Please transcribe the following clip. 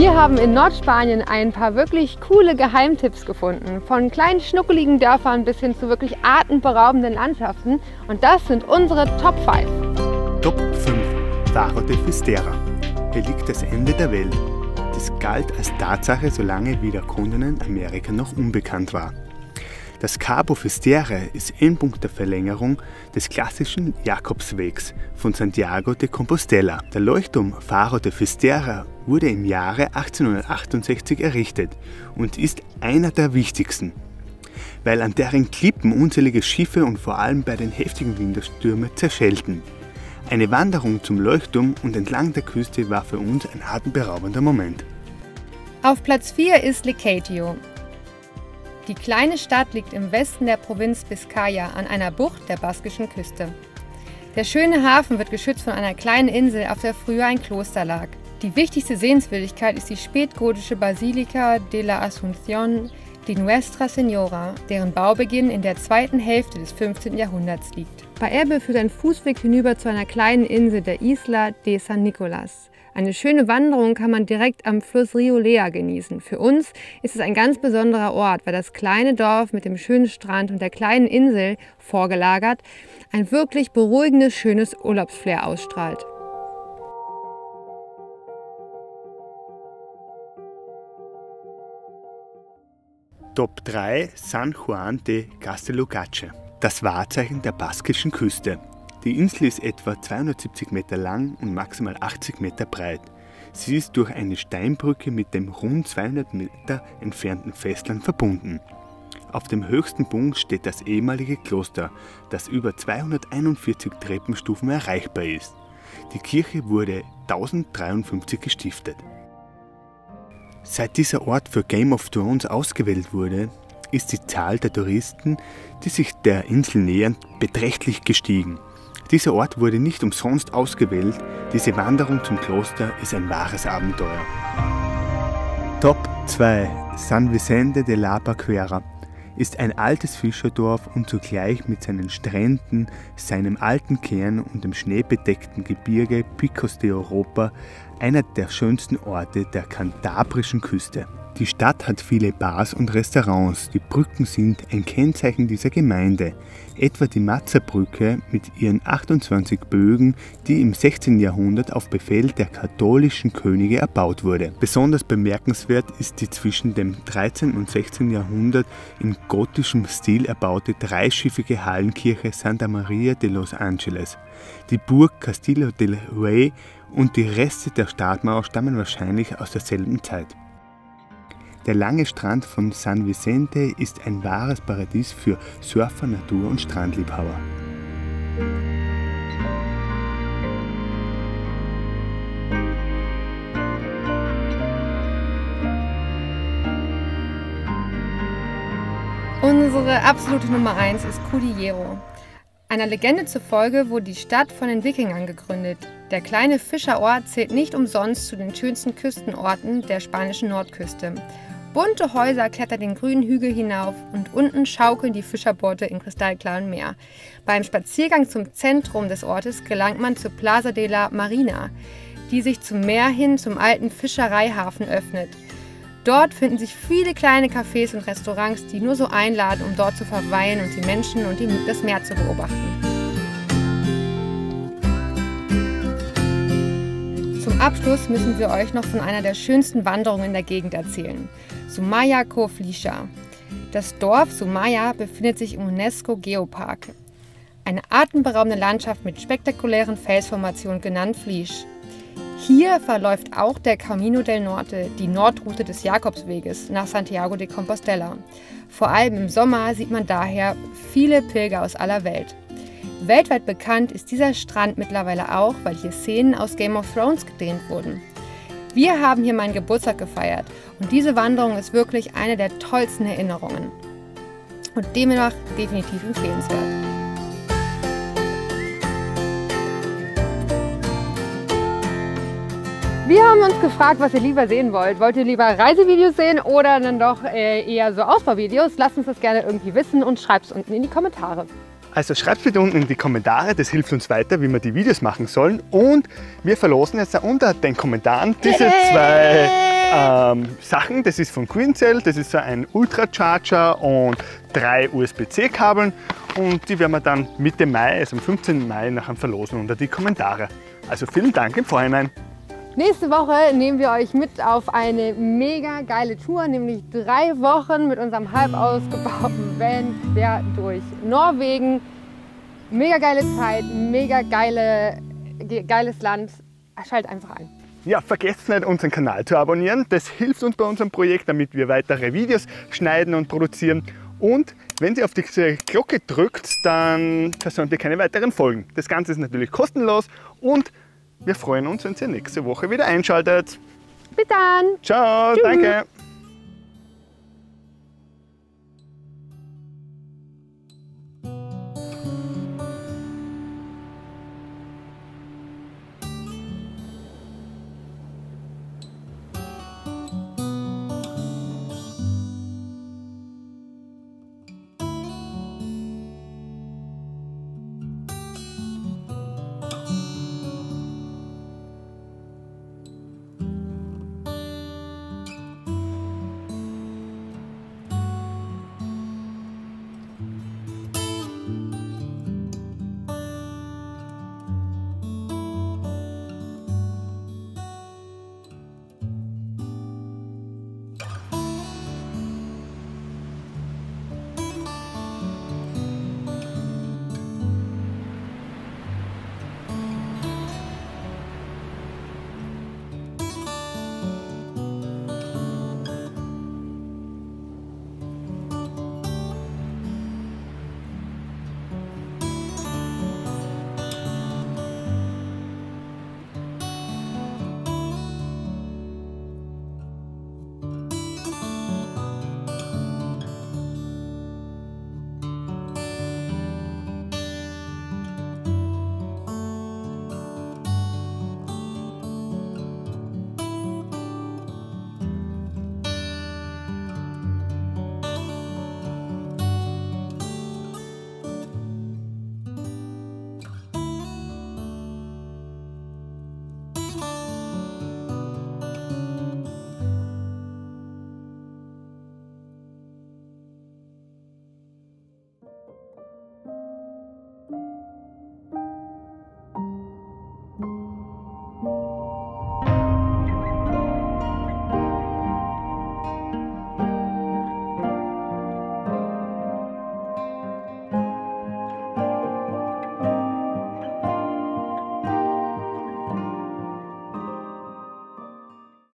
Wir haben in Nordspanien ein paar wirklich coole Geheimtipps gefunden. Von kleinen schnuckeligen Dörfern bis hin zu wirklich atemberaubenden Landschaften. Und das sind unsere Top 5. Top 5 Faro de Fistera. Hier liegt das Ende der Welt. Das galt als Tatsache, solange wie der Kontinent Amerika noch unbekannt war. Das Cabo Fisterra ist Endpunkt der Verlängerung des klassischen Jakobswegs von Santiago de Compostela. Der Leuchtturm Faro de Fisterra wurde im Jahre 1868 errichtet und ist einer der wichtigsten, weil an deren Klippen unzählige Schiffe und vor allem bei den heftigen Winterstürmen zerschellten. Eine Wanderung zum Leuchtturm und entlang der Küste war für uns ein atemberaubender Moment. Auf Platz 4 ist Lecatio, die kleine Stadt liegt im Westen der Provinz Biscaya an einer Bucht der baskischen Küste. Der schöne Hafen wird geschützt von einer kleinen Insel, auf der früher ein Kloster lag. Die wichtigste Sehenswürdigkeit ist die spätgotische Basilika de la Asunción de Nuestra Señora, deren Baubeginn in der zweiten Hälfte des 15. Jahrhunderts liegt. Bei Ebbe führt ein Fußweg hinüber zu einer kleinen Insel der Isla de San Nicolás. Eine schöne Wanderung kann man direkt am Fluss Rio Lea genießen. Für uns ist es ein ganz besonderer Ort, weil das kleine Dorf mit dem schönen Strand und der kleinen Insel vorgelagert ein wirklich beruhigendes, schönes Urlaubsflair ausstrahlt. Top 3 San Juan de Castellogace, das Wahrzeichen der baskischen Küste. Die Insel ist etwa 270 Meter lang und maximal 80 Meter breit. Sie ist durch eine Steinbrücke mit dem rund 200 Meter entfernten Festland verbunden. Auf dem höchsten Punkt steht das ehemalige Kloster, das über 241 Treppenstufen erreichbar ist. Die Kirche wurde 1053 gestiftet. Seit dieser Ort für Game of Thrones ausgewählt wurde, ist die Zahl der Touristen, die sich der Insel nähern, beträchtlich gestiegen. Dieser Ort wurde nicht umsonst ausgewählt. Diese Wanderung zum Kloster ist ein wahres Abenteuer. Top 2 San Vicente de la Baquera ist ein altes Fischerdorf und zugleich mit seinen Stränden, seinem alten Kern und dem schneebedeckten Gebirge Picos de Europa einer der schönsten Orte der kantabrischen Küste. Die Stadt hat viele Bars und Restaurants. Die Brücken sind ein Kennzeichen dieser Gemeinde. Etwa die Matzerbrücke mit ihren 28 Bögen, die im 16. Jahrhundert auf Befehl der katholischen Könige erbaut wurde. Besonders bemerkenswert ist die zwischen dem 13. und 16. Jahrhundert in gotischem Stil erbaute dreischiffige Hallenkirche Santa Maria de los Angeles. Die Burg Castillo del Rey und die Reste der Stadtmauer stammen wahrscheinlich aus derselben Zeit. Der lange Strand von San Vicente ist ein wahres Paradies für Surfer, Natur- und Strandliebhaber. Unsere absolute Nummer 1 ist Cudillero. Einer Legende zufolge wurde die Stadt von den Wikingern gegründet. Der kleine Fischerort zählt nicht umsonst zu den schönsten Küstenorten der spanischen Nordküste. Bunte Häuser klettern den grünen Hügel hinauf und unten schaukeln die Fischerboote im kristallklaren Meer. Beim Spaziergang zum Zentrum des Ortes gelangt man zur Plaza de la Marina, die sich zum Meer hin zum alten Fischereihafen öffnet. Dort finden sich viele kleine Cafés und Restaurants, die nur so einladen, um dort zu verweilen und die Menschen und das Meer zu beobachten. Abschluss müssen wir euch noch von einer der schönsten Wanderungen in der Gegend erzählen. Sumaya Koflisha. Das Dorf Sumaya befindet sich im UNESCO Geopark. Eine atemberaubende Landschaft mit spektakulären Felsformationen genannt Flisch. Hier verläuft auch der Camino del Norte, die Nordroute des Jakobsweges nach Santiago de Compostela. Vor allem im Sommer sieht man daher viele Pilger aus aller Welt. Weltweit bekannt ist dieser Strand mittlerweile auch, weil hier Szenen aus Game of Thrones gedreht wurden. Wir haben hier meinen Geburtstag gefeiert und diese Wanderung ist wirklich eine der tollsten Erinnerungen und demnach definitiv empfehlenswert. Wir haben uns gefragt, was ihr lieber sehen wollt. Wollt ihr lieber Reisevideos sehen oder dann doch äh, eher so Ausbauvideos? Lasst uns das gerne irgendwie wissen und schreibt es unten in die Kommentare. Also schreibt bitte unten in die Kommentare, das hilft uns weiter, wie wir die Videos machen sollen. Und wir verlosen jetzt unter den Kommentaren diese zwei ähm, Sachen. Das ist von Queencell, das ist so ein Ultracharger und drei USB-C-Kabeln. Und die werden wir dann Mitte Mai, also am 15. Mai, nachher verlosen unter die Kommentare. Also vielen Dank im Vorhinein. Nächste Woche nehmen wir euch mit auf eine mega geile Tour, nämlich drei Wochen mit unserem halb ausgebauten Van quer durch Norwegen. Mega geile Zeit, mega geile, geiles Land. Schalt einfach ein. Ja, vergesst nicht, unseren Kanal zu abonnieren. Das hilft uns bei unserem Projekt, damit wir weitere Videos schneiden und produzieren. Und wenn ihr auf diese Glocke drückt, dann versäumt ihr keine weiteren Folgen. Das Ganze ist natürlich kostenlos und wir freuen uns, wenn ihr nächste Woche wieder einschaltet. Bis dann. Ciao, Tschüss. danke.